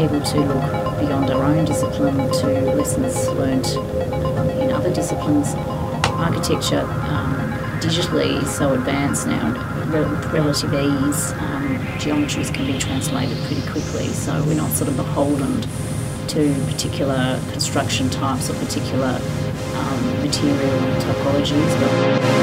able to look beyond our own discipline to lessons learned in other disciplines. Architecture um, digitally is so advanced now, with relative ease, um, geometries can be translated pretty quickly, so we're not sort of beholden to particular construction types or particular um, material typologies.